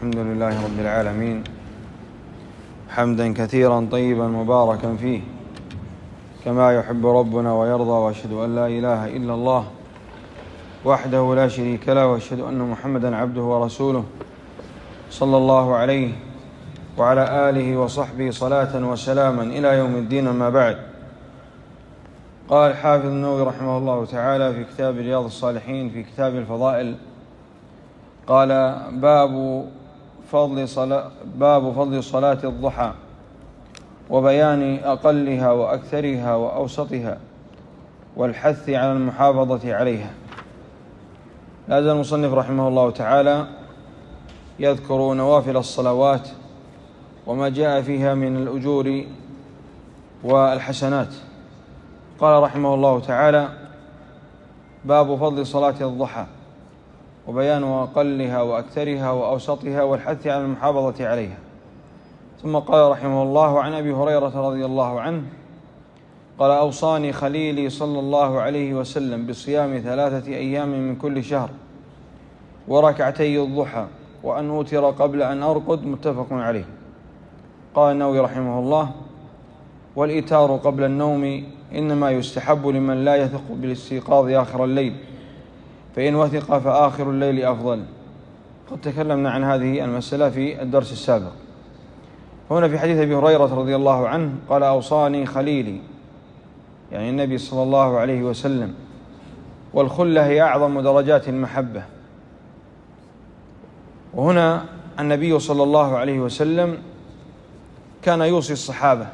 الحمد لله رب العالمين. حمدا كثيرا طيبا مباركا فيه. كما يحب ربنا ويرضى وأشهد أن لا إله إلا الله وحده لا شريك له وأشهد أن محمدا عبده ورسوله صلى الله عليه وعلى آله وصحبه صلاة وسلاما إلى يوم الدين أما بعد. قال الحافظ النووي رحمه الله تعالى في كتاب رياض الصالحين في كتاب الفضائل قال باب فضل صلاة باب فضل صلاة الضحى وبيان أقلها وأكثرها وأوسطها والحث على المحافظة عليها. لا زال المصنف رحمه الله تعالى يذكر نوافل الصلوات وما جاء فيها من الأجور والحسنات. قال رحمه الله تعالى باب فضل صلاة الضحى. وبيان أقلها وأكثرها وأوسطها والحث على المحافظة عليها. ثم قال رحمه الله عن أبي هريرة رضي الله عنه قال أوصاني خليلي صلى الله عليه وسلم بصيام ثلاثة أيام من كل شهر وركعتي الضحى وأن أوتر قبل أن أرقد متفق عليه. قال النووي رحمه الله والإيتار قبل النوم إنما يستحب لمن لا يثق بالاستيقاظ آخر الليل. فإن وثق فآخر الليل أفضل. قد تكلمنا عن هذه المسألة في الدرس السابق. هنا في حديث أبي هريرة رضي الله عنه قال أوصاني خليلي. يعني النبي صلى الله عليه وسلم. والخلة هي أعظم درجات المحبة. وهنا النبي صلى الله عليه وسلم كان يوصي الصحابة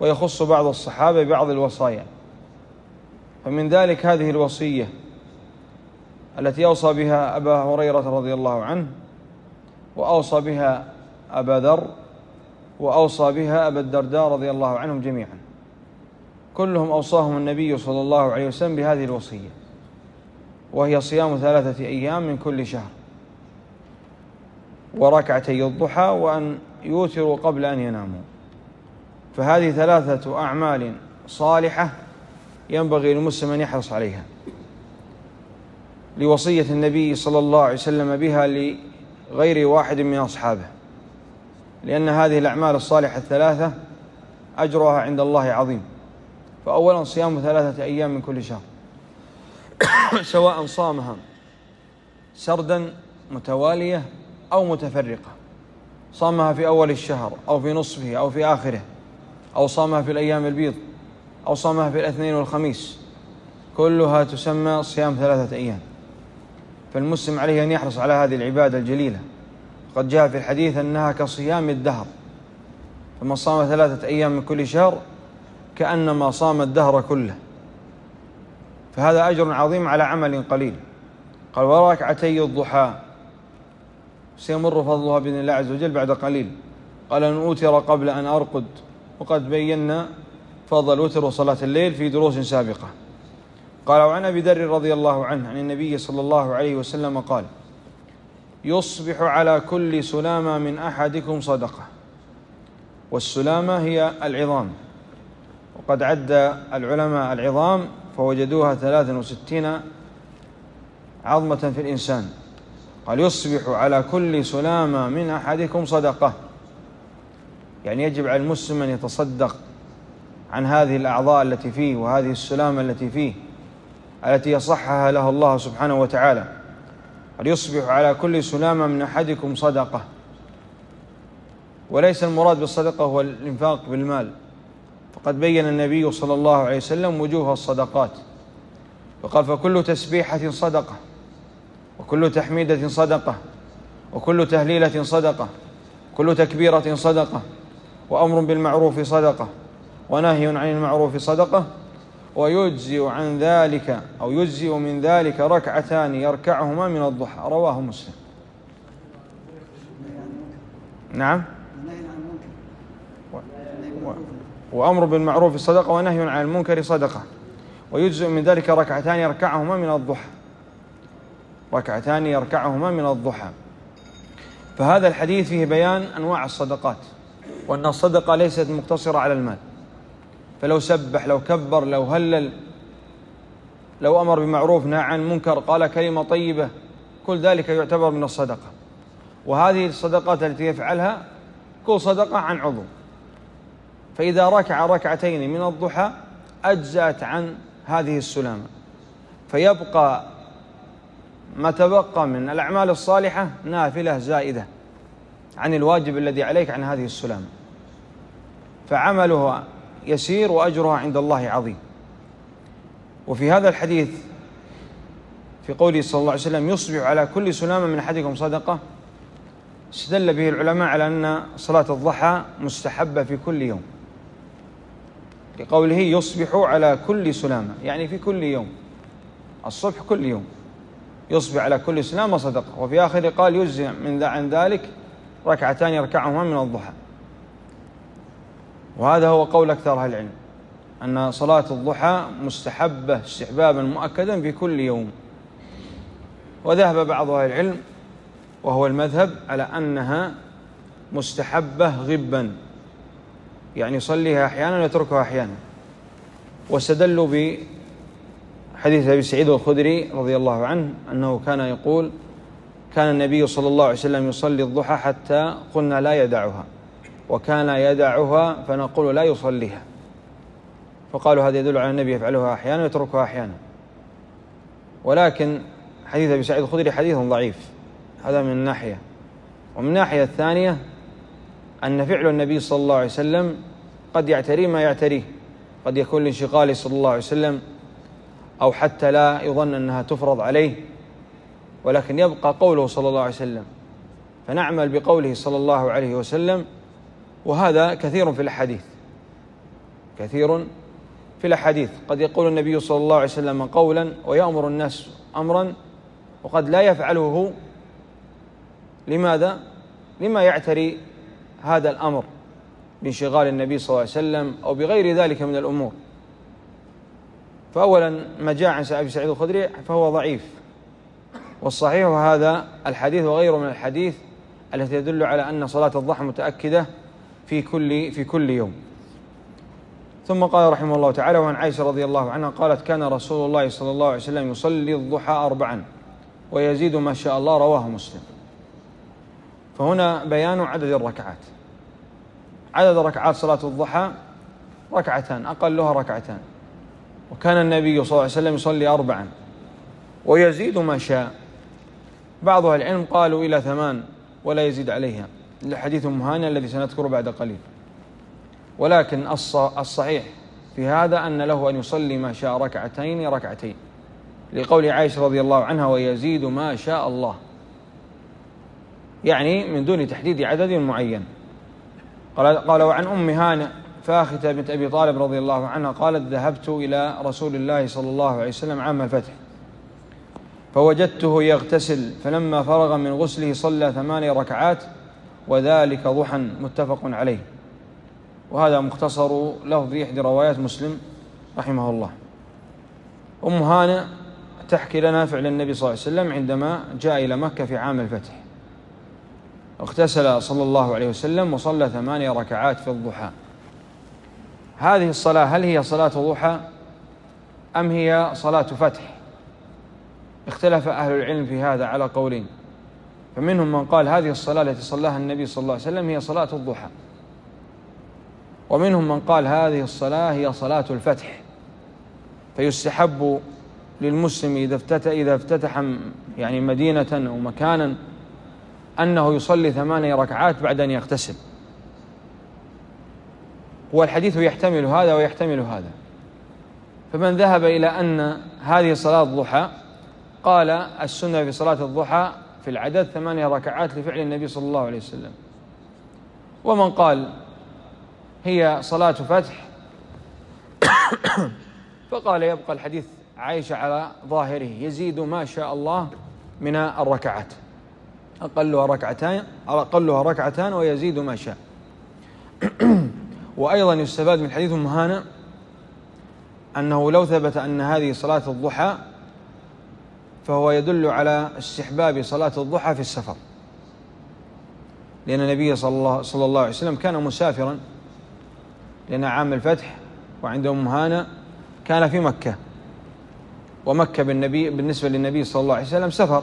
ويخص بعض الصحابة ببعض الوصايا. فمن ذلك هذه الوصية التي أوصى بها أبا هريرة رضي الله عنه وأوصى بها أبا ذر وأوصى بها أبا الدرداء رضي الله عنهم جميعا. كلهم أوصاهم النبي صلى الله عليه وسلم بهذه الوصية وهي صيام ثلاثة أيام من كل شهر وركعتي الضحى وأن يوتروا قبل أن يناموا. فهذه ثلاثة أعمال صالحة ينبغي للمسلم أن يحرص عليها. لوصية النبي صلى الله عليه وسلم بها لغير واحد من أصحابه لأن هذه الأعمال الصالحة الثلاثة أجرها عند الله عظيم. فأولا صيام ثلاثة أيام من كل شهر سواء صامها سردا متوالية أو متفرقة. صامها في أول الشهر أو في نصفه أو في آخره أو صامها في الأيام البيض أو صامها في الاثنين والخميس. كلها تسمى صيام ثلاثة أيام. فالمسلم عليه أن يحرص على هذه العبادة الجليلة. قد جاء في الحديث أنها كصيام الدهر فمن صام ثلاثة أيام من كل شهر كأنما صام الدهر كله. فهذا أجر عظيم على عمل قليل. قال وركعتي الضحى. سيمر فضلها بإذن الله عز وجل بعد قليل. قال أن أوتر قبل أن أرقد. وقد بينا فضل الوتر وصلاة الليل في دروس سابقة. قال وعن أبي ذر رضي الله عنه عن النبي صلى الله عليه وسلم قال يصبح على كل سلامة من أحدكم صدقة والسلامة هي العظام. وقد عد العلماء العظام فوجدوها ثلاثا وستين عظمة في الإنسان. قال يصبح على كل سلامة من أحدكم صدقة. يعني يجب على المسلم أن يتصدق عن هذه الأعضاء التي فيه وهذه السلامة التي فيه. التي يصحها لها الله سبحانه وتعالى. قد يصبح على كل سلامة من أحدكم صدقة. وليس المراد بالصدقة هو الإنفاق بالمال. فقد بين النبي صلى الله عليه وسلم وجوه الصدقات. وقال فكل تسبيحة صدقة وكل تحميدة صدقة وكل تهليلة صدقة كل تكبيرة صدقة وأمر بالمعروف صدقة ونهي عن المعروف صدقة ويجزئ عن ذلك أو يجزئ من ذلك ركعتان يركعهما من الضحى. رواه مسلم. نعم. وأمر بالمعروف صدقة ونهي عن المنكر صدقة. ويجزئ من ذلك ركعتان يركعهما من الضحى. ركعتان يركعهما من الضحى. فهذا الحديث فيه بيان أنواع الصدقات. وأن الصدقة ليست مقتصرة على المال. فلو سبح لو كبر لو هلل لو أمر بمعروف نهى عن منكر قال كلمة طيبة كل ذلك يعتبر من الصدقة. وهذه الصدقات التي يفعلها كل صدقة عن عضو. فإذا ركع ركعتين من الضحى أجزأت عن هذه السلامة. فيبقى ما تبقى من الأعمال الصالحة نافلة زائدة عن الواجب الذي عليك عن هذه السلامة. فعملها يسير وأجرها عند الله عظيم. وفي هذا الحديث في قوله صلى الله عليه وسلم يصبح على كل سلامة من أحدكم صدقة استدل به العلماء على أن صلاة الضحى مستحبة في كل يوم. لقوله يصبح على كل سلامة يعني في كل يوم الصبح كل يوم يصبح على كل سلامة صدقة. وفي آخر قال يجزي من عن ذلك ركعتان يركعهما من الضحى. وهذا هو قول أكثر أهل العلم أن صلاة الضحى مستحبة استحبابا مؤكدا في كل يوم. وذهب بعض أهل العلم وهو المذهب على أنها مستحبة غبا. يعني يصليها أحيانا ويتركها أحيانا. واستدلوا بحديث أبي سعيد الخدري رضي الله عنه أنه كان يقول كان النبي صلى الله عليه وسلم يصلي الضحى حتى قلنا لا يدعها. وكان يدعها فنقول لا يصليها. فقالوا هذا يدل على النبي يفعلها أحيانا ويتركها أحيانا. ولكن حديث أبي سعيد الخدري حديث ضعيف. هذا من ناحية. ومن الناحية الثانية أن فعل النبي صلى الله عليه وسلم قد يعتري ما يعتريه. قد يكون لانشغاله صلى الله عليه وسلم أو حتى لا يظن أنها تفرض عليه. ولكن يبقى قوله صلى الله عليه وسلم. فنعمل بقوله صلى الله عليه وسلم وهذا كثير في الأحاديث. كثير في الأحاديث. قد يقول النبي صلى الله عليه وسلم قولا ويأمر الناس أمرا وقد لا يفعله لماذا؟ لما يعتري هذا الأمر بانشغال النبي صلى الله عليه وسلم أو بغير ذلك من الأمور. فأولا ما جاء عن أبي سعيد الخدري فهو ضعيف. والصحيح هذا الحديث وغيره من الحديث التي تدل على أن صلاة الضحى متأكدة في كل في كل يوم. ثم قال رحمه الله تعالى وعن عائشة رضي الله عنها قالت كان رسول الله صلى الله عليه وسلم يصلي الضحى أربعا ويزيد ما شاء الله رواه مسلم. فهنا بيان عدد الركعات. عدد ركعات صلاة الضحى ركعتان أقلها ركعتان. وكان النبي صلى الله عليه وسلم يصلي أربعا ويزيد ما شاء. بعض أهل العلم قالوا إلى ثمان ولا يزيد عليها. لحديث مهانة الذي سنذكره بعد قليل. ولكن الصحيح في هذا أن له أن يصلي ما شاء ركعتين ركعتين. لقول عائشة رضي الله عنها ويزيد ما شاء الله. يعني من دون تحديد عدد معين. قال, قال وعن أم هانة فاختة بنت أبي طالب رضي الله عنها قالت ذهبت إلى رسول الله صلى الله عليه وسلم عام الفتح. فوجدته يغتسل فلما فرغ من غسله صلى ثماني ركعات وذلك ضحى متفق عليه. وهذا مختصر لفظ إحدى روايات مسلم رحمه الله. أم هانة تحكي لنا فعل النبي صلى الله عليه وسلم عندما جاء إلى مكة في عام الفتح. اغتسل صلى الله عليه وسلم وصلى ثماني ركعات في الضحى. هذه الصلاة هل هي صلاة ضحى أم هي صلاة فتح؟ اختلف أهل العلم في هذا على قولين. فمنهم من قال هذه الصلاة التي صلاها النبي صلى الله عليه وسلم هي صلاة الضحى. ومنهم من قال هذه الصلاة هي صلاة الفتح. فيستحب للمسلم إذا افتتح إذا افتتح يعني مدينة أو مكانا أنه يصلي ثمانية ركعات بعد أن يغتسل. والحديث يحتمل هذا ويحتمل هذا. فمن ذهب إلى أن هذه صلاة الضحى قال السنة في صلاة الضحى في العدد ثمانية ركعات لفعل النبي صلى الله عليه وسلم. ومن قال هي صلاة فتح فقال يبقى الحديث عائشة على ظاهره يزيد ما شاء الله من الركعات. أقلها ركعتان أقلها ركعتان ويزيد ما شاء. وأيضا يستفاد من حديث مهانة أنه لو ثبت أن هذه صلاة الضحى فهو يدل على استحباب صلاة الضحى في السفر. لأن النبي صلى الله, صلى الله عليه وسلم كان مسافرا. لأن عام الفتح وعند أم هانة كان في مكة. ومكة بالنبي بالنسبة للنبي صلى الله عليه وسلم سفر.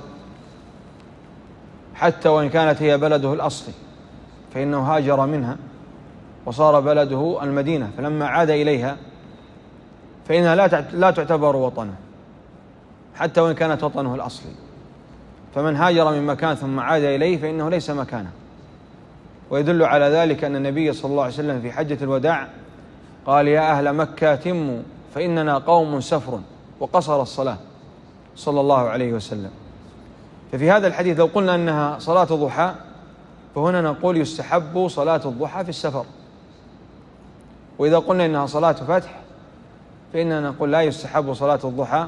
حتى وإن كانت هي بلده الأصلي فإنه هاجر منها وصار بلده المدينة. فلما عاد إليها فإنها لا لا تعتبر وطنه حتى وإن كانت وطنه الأصلي. فمن هاجر من مكان ثم عاد إليه فإنه ليس مكانه. ويدل على ذلك أن النبي صلى الله عليه وسلم في حجة الوداع قال يا أهل مكة تموا فإننا قوم سفر. وقصر الصلاة صلى الله عليه وسلم. ففي هذا الحديث لو قلنا أنها صلاة ضحى فهنا نقول يستحب صلاة الضحى في السفر. وإذا قلنا إنها صلاة فتح فإننا نقول لا يستحب صلاة الضحى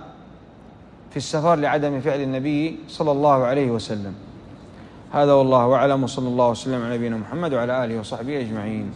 في السفر لعدم فعل النبي صلى الله عليه وسلم. هذا والله أعلم وصلى الله وسلم على نبينا محمد وعلى آله وصحبه أجمعين.